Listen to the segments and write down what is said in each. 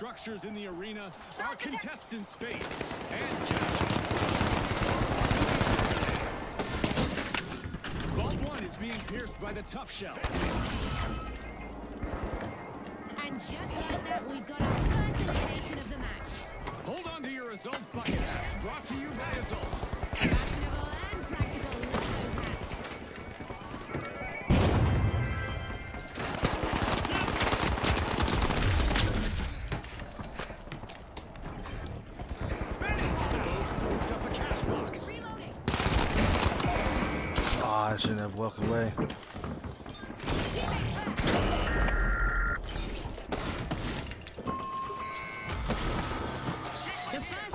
structures in the arena. Our contestants face and catch. Vault 1 is being pierced by the tough shells. And just like that, we've got our first elimination of the match. Hold on to your result bucket hats, brought to you by Azult.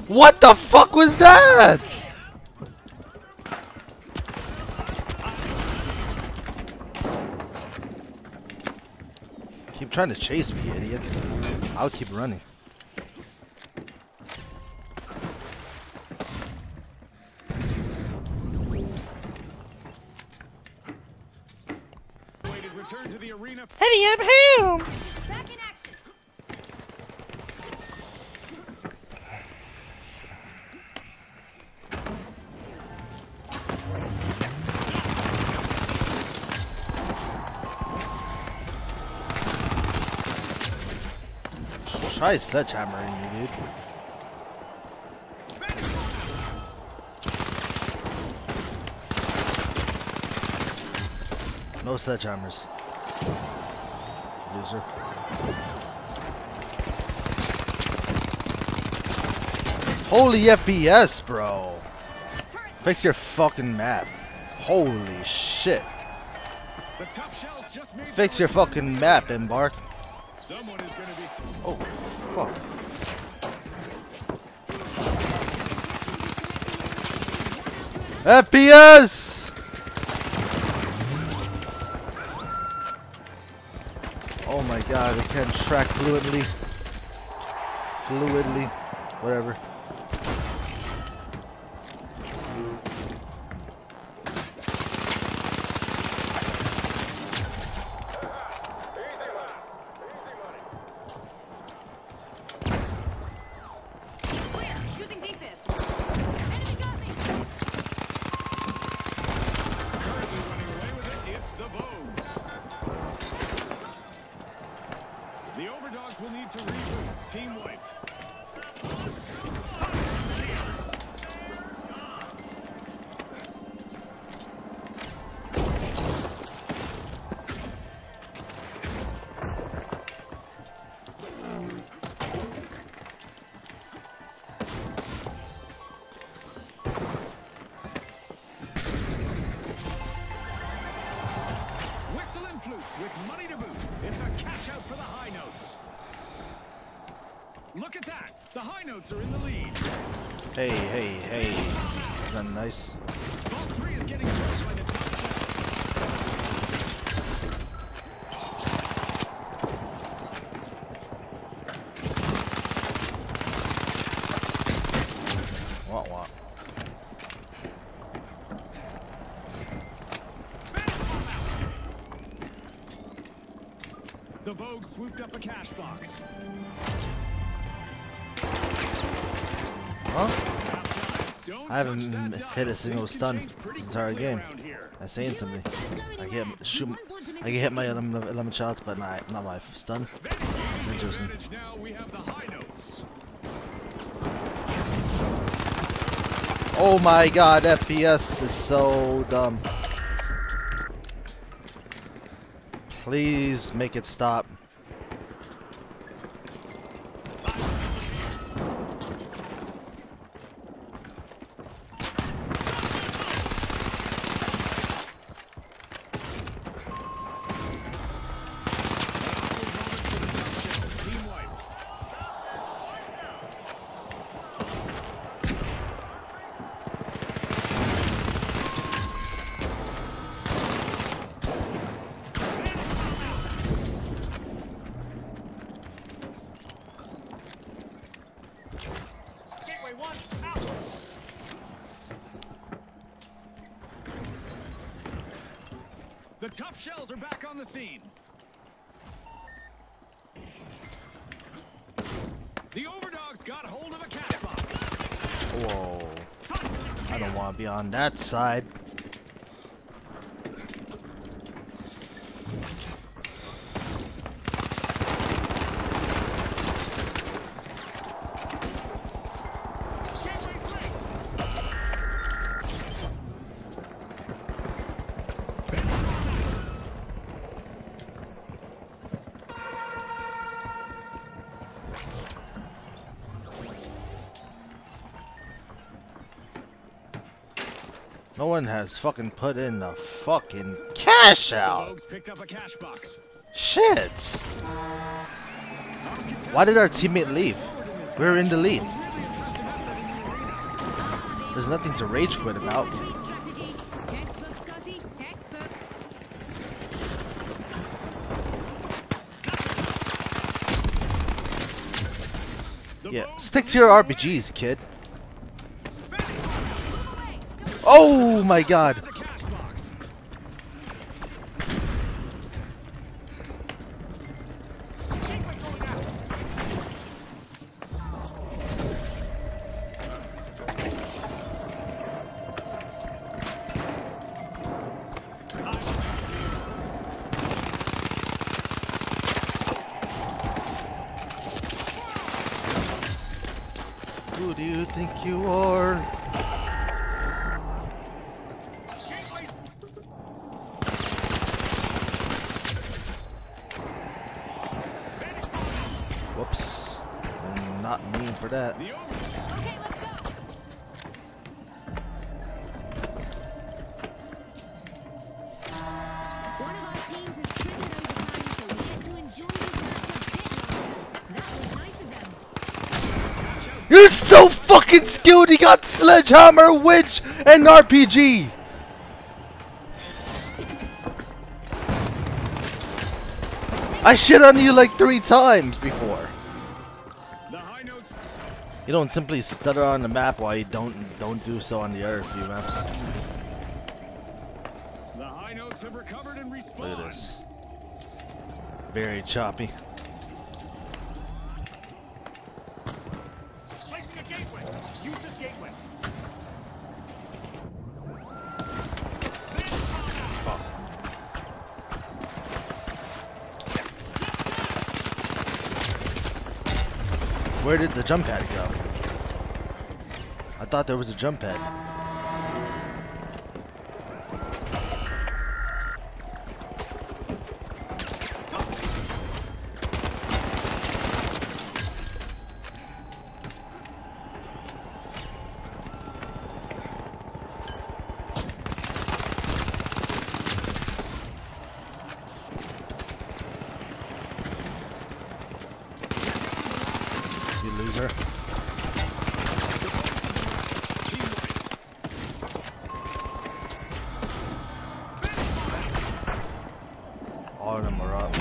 What the fuck was that? Keep trying to chase me, idiots. I'll keep running. Waited return to the arena. Eddie, I'm home. Try sledgehammering me, dude. No sledgehammers. Loser. Holy FPS, bro. Fix your fucking map. Holy shit. The tough shells just made Fix your fucking map, Embark. Someone is going to be. Oh, fuck. FPS! Oh my god, I can't track fluently. Fluidly. Whatever. The Overdogs will need to reboot. Team wiped. Notes are in the lead. Hey, hey, hey. Is that nice? Vault 3 is getting crushed by the. Wah wah. The Vogue swooped up a cash box. Huh? I haven't touch that m- dial. hit a single stun change this entire game. around here. That's saying something. I anywhere. get shoot. You won't want to miss I can hit my a 11, 11 shots, but not not my stun. That's interesting. Advantage now, we have the high notes. Oh my god, FPS is so dumb. Please make it stop. Team wiped. one, out. The tough shells are back on the scene. The overdogs got hold of a cash box. Whoa. I don't want to be on that side. No one has fucking put in the fucking cash out. Picked up a cash box. Shit. Why did our teammate leave? We're in the lead. There's nothing to rage quit about. Retreat strategy. Textbook, Scotty. Textbook. The Yeah, stick to your RPGs, kid. Oh my god. Who do you think you are? Gateway Whoops. I'm not mean for that. Okay, let's go. One of our teams has triggered overtime, so we get to enjoy this match a bit longer. That was nice of them. You're so fucking skilled. He got sledgehammer, witch, and RPG. I shit on you like three times before. The high notes. You don't simply stutter on the map while you don't don't do so on the other few maps. The high notes have recovered and respawned. Look at this. Very choppy. Where did the jump pad go? I thought there was a jump pad. Loser. All of them are up.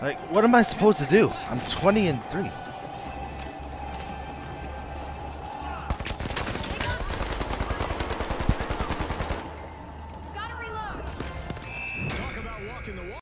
Like, what am I supposed to do? I'm 20 and 3.